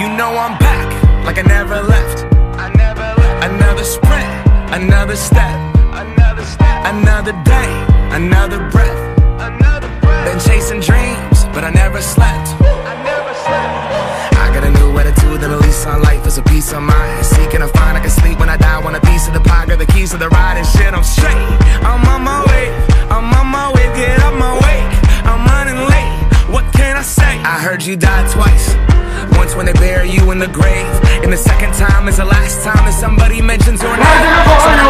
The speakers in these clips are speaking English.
You know I'm back, like I never left. I never left. Another sprint, another step, another step, another day, another breath, another breath. Been chasing dreams, but I never slept. I never slept. I got a new attitude and a lease on life is a peace of mind. Seeking a find I can sleep when I die. Want a piece of the pie, got the keys to the ride and shit. I'm straight. I'm on my way. I'm on my way. Get up my way. I'm running late. What can I say? I heard you when they bury you in the grave, and the second time is the last time that somebody mentions your name.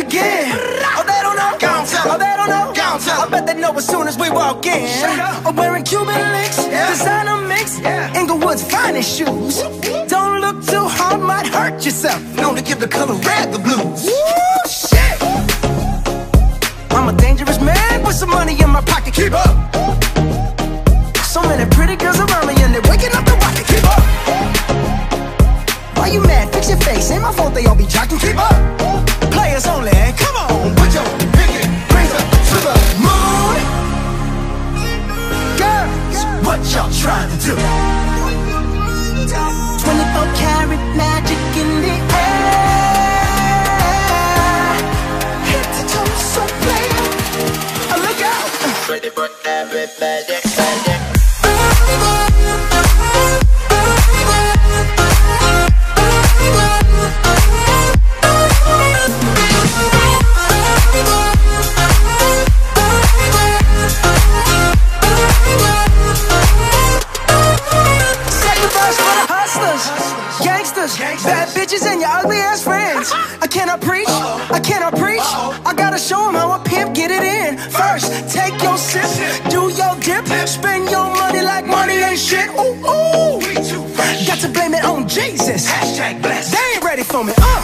again? Oh, they don't know. Oh, they don't know. I bet they know as soon as we walk in. I'm wearing Cuban links, designer mix, Inglewood's finest shoes. Don't look too hard, might hurt yourself. Known to give the color red the blues. Woo, shit. I'm a dangerous man with some money in my pocket. Keep up. For the hustlers, gangsters, bad bitches, and your ugly ass friends. I cannot preach, I cannot preach. I gotta show 'em how a pimp get it in. First, take your sip, do dip, spend your money like money ain't shit. Ooh, ooh. Got to blame it on Jesus. They ain't ready for me, uh.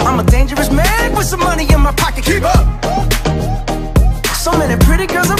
I'm a dangerous man with some money in my pocket. Keep up. So many pretty girls